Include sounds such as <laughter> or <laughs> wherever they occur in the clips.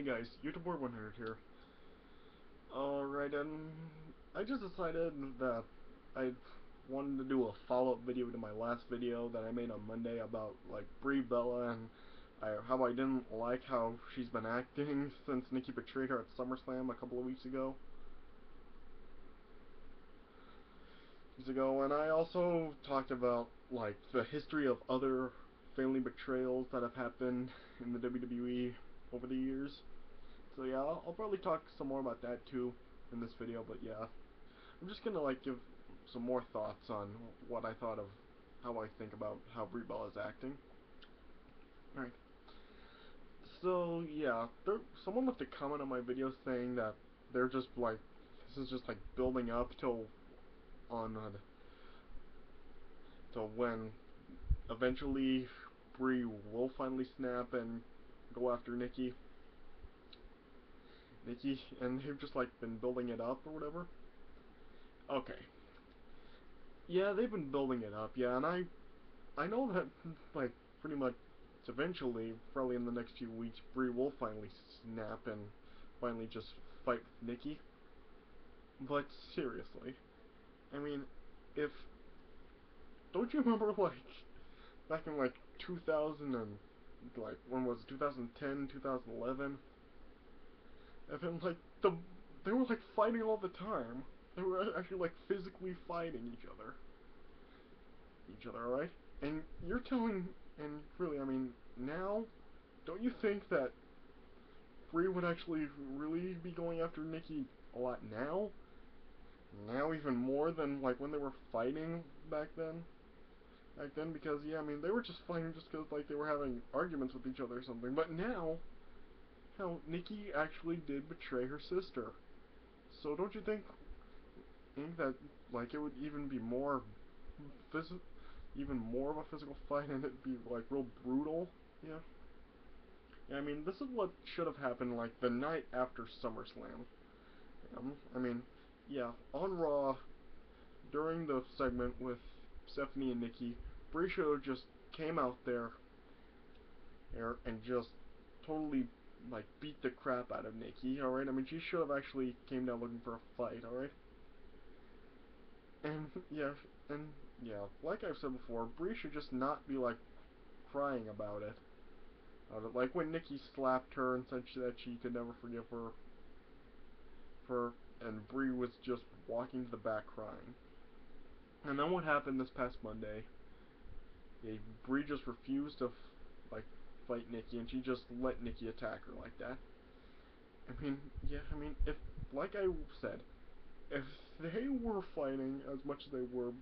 Hey guys, YouTube Boy 100 here. Alright, and I just decided that I wanted to do a follow-up video to my last video that I made on Monday about, like, Brie Bella and I, how I didn't like how she's been acting <laughs> since Nikki betrayed her at SummerSlam a couple of weeks ago. Weeks ago, and I also talked about, like, the history of other family betrayals that have happened in the WWE over the years. So yeah, I'll, I'll, probably talk some more about that too in this video, but yeah. I'm just gonna like give some more thoughts on what I thought of how I think about how Brie is acting. Alright. So yeah, there, someone left a comment on my video saying that they're just like, this is just like building up till on uh, till when eventually Brie will finally snap and go after Nikki. Nikki, and they've just like been building it up or whatever. Okay. Yeah, they've been building it up, yeah, and I, I know that, like, pretty much eventually, probably in the next few weeks, Brie will finally snap and finally just fight with Nikki. But seriously, I mean, if, don't you remember, <laughs> like, back in, like, 2000 and, like, when was it, 2010, 2011? And then, like, the, they were, like, fighting all the time. They were actually, like, physically fighting each other. Each other, right? And you're telling, and really, I mean, now, don't you think that Brie would actually really be going after Nikki a lot now? Now even more than, like, when they were fighting back then? Back then, because, yeah, I mean, they were just fighting just because, like, they were having arguments with each other or something. But now, how Nikki actually did betray her sister. So don't you think, think that like it would even be more physical, even more of a physical fight, and it'd be like real brutal? Yeah. Yeah, I mean, this is what should have happened like the night after SummerSlam. Um, I mean, yeah, on Raw, during the segment with Stephanie and Nikki, Brie should just came out there, and just totally like beat the crap out of Nikki, alright? I mean she should have actually came down looking for a fight, alright? And yeah, and yeah, like I've said before, Brie should just not be like crying about it. Uh, like when Nikki slapped her and said that she could never forgive her for and Brie was just walking to the back crying. And then what happened this past Monday? Yeah, Brie just refused to like fight Nikki, and she just let Nikki attack her like that. I mean, yeah, I mean, if, like I said, if they were fighting as much as they were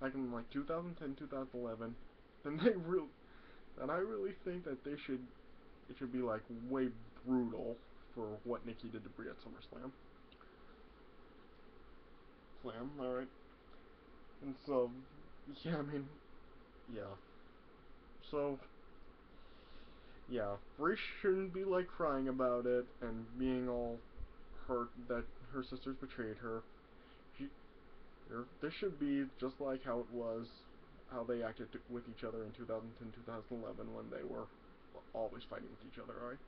back in like 2010, 2011, then they <laughs> really, then I really think that they should, it should be like way brutal for what Nikki did to Brie at SummerSlam. Slam, alright. And so, yeah, I mean, yeah. So, yeah, Brie shouldn't be like crying about it and being all hurt that her sisters betrayed her. She, this should be just like how it was, how they acted with each other in 2010, 2011 when they were always fighting with each other, right?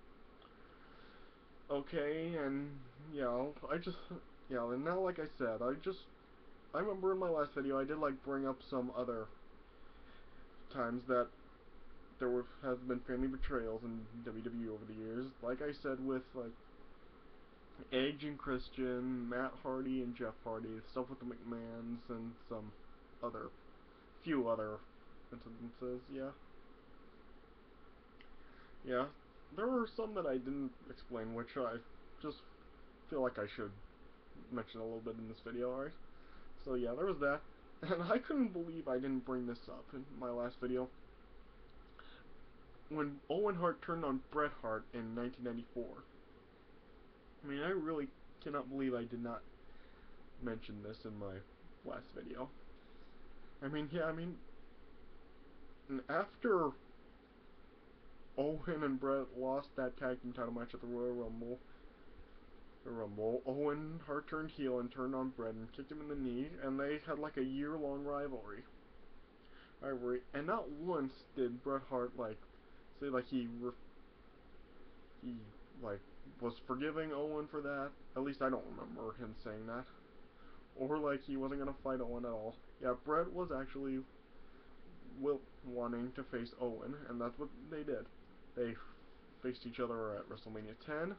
Okay, and yeah, I just, yeah, and now like I said, I just, I remember in my last video I did like bring up some other times that there were, has been family betrayals in WWE over the years. Like I said with like Edge and Christian, Matt Hardy and Jeff Hardy, stuff with the McMahons and some other, few other incidences, yeah. Yeah, there were some that I didn't explain, which I just feel like I should mention a little bit in this video, alright? So yeah, there was that. And I couldn't believe I didn't bring this up in my last video when Owen Hart turned on Bret Hart in 1994. I mean, I really cannot believe I did not mention this in my last video. I mean, yeah, I mean, after Owen and Bret lost that tag team title match at the Royal Rumble, Rumble, Owen Hart turned heel and turned on Bret and kicked him in the knee, and they had like a year-long rivalry. Rivalry, and not once did Bret Hart like say like he he like, was forgiving Owen for that. At least I don't remember him saying that. Or, like, he wasn't gonna fight Owen at all. Yeah, Bret was actually will wanting to face Owen, and that's what they did. They faced each other at WrestleMania 10,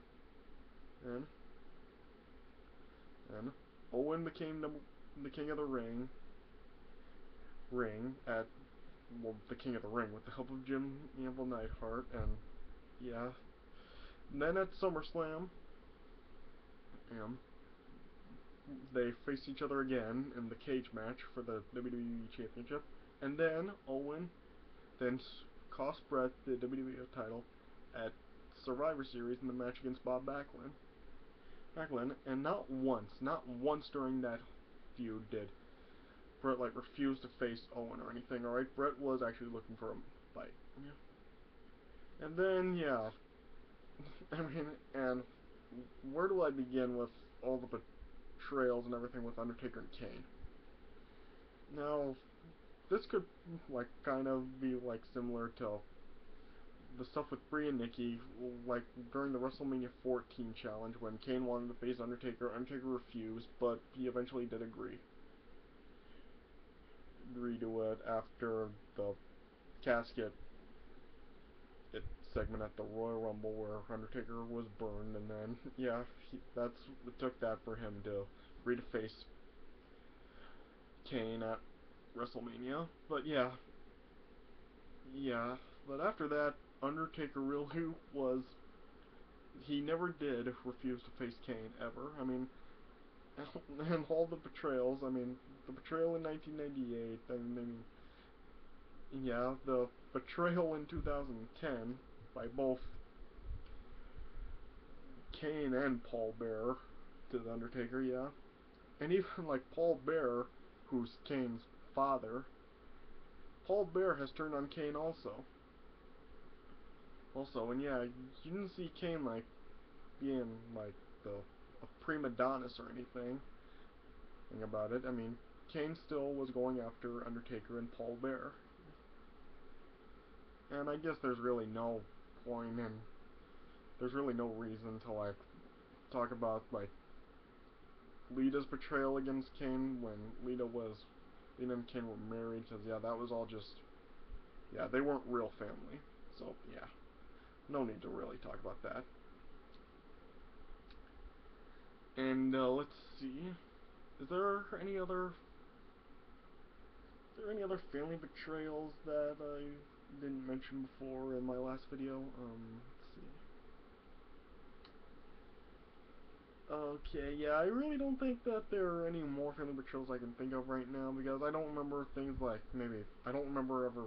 and and Owen became the, the king of the ring. Ring at well, the king of the ring with the help of Jim Anvil Neidhart, and yeah. And then at SummerSlam, um, they faced each other again in the cage match for the WWE Championship, and then Owen then cost Bret the WWE title at Survivor Series in the match against Bob Backlund. Backlund, and not once, not once during that feud did Bret like refuse to face Owen or anything. All right, Bret was actually looking for a fight. Yeah. And then yeah, <laughs> I mean, and where do I begin with all the betrayals and everything with Undertaker and Kane? Now, this could like kind of be like similar to the stuff with Brie and Nikki, like during the WrestleMania 14 challenge when Kane wanted to face Undertaker, Undertaker refused, but he eventually did agree. To it after the casket it segment at the Royal Rumble where Undertaker was burned, and then <laughs> yeah, he, that's it took that for him to agree to face Kane at WrestleMania. But yeah, yeah. But after that, Undertaker really was. He never did refuse to face Kane ever. I mean, <laughs> and all the betrayals. I mean, the betrayal in 1998. I mean, yeah, the betrayal in 2010 by both Kane and Paul Bearer to the Undertaker. Yeah, and even like Paul Bearer, who's Kane's father. Paul Bearer has turned on Kane also. Also, and yeah, you didn't see Kane like being like the a prima donna or anything. About it, I mean, Kane still was going after Undertaker and Paul Bearer. And I guess there's really no point in there's really no reason to like talk about like Lita's betrayal against Kane when Lita was Lita and Kane were married because yeah that was all just yeah they weren't real family so yeah no need to really talk about that. And uh, let's see, is there any other, is there any other family betrayals that I didn't mention before in my last video? Um, let's see. Okay, yeah, I really don't think that there are any more family betrayals I can think of right now because I don't remember things like maybe I don't remember ever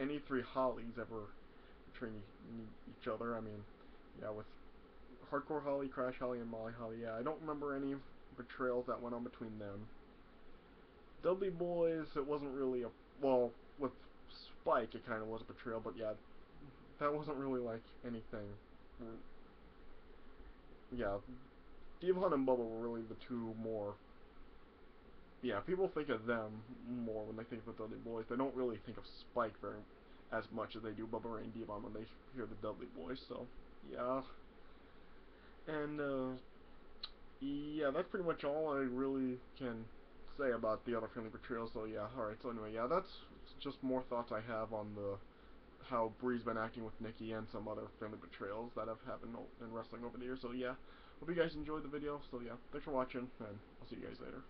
any three Hollies ever betraying each other. I mean, yeah, with Hardcore Holly, Crash Holly, and Molly Holly, yeah, I don't remember any betrayals that went on between them. Dudley Boyz, it wasn't really a, well, with Spike it kind of was a betrayal, but yeah, that wasn't really like anything. Yeah, Devon and Bubba were really the two more yeah, people think of them more when they think of the Dudley Boyz. They don't really think of Spike very as much as they do Bubba Ray and Devon when they hear the Dudley Boyz. So, yeah. And, uh, yeah, that's pretty much all I really can say about the other family betrayals. So, yeah, alright. So, anyway, yeah, that's just more thoughts I have on the how Brie's been acting with Nikki and some other family betrayals that have happened in wrestling over the years. So, yeah, hope you guys enjoyed the video. So, yeah, thanks for watching, and I'll see you guys later.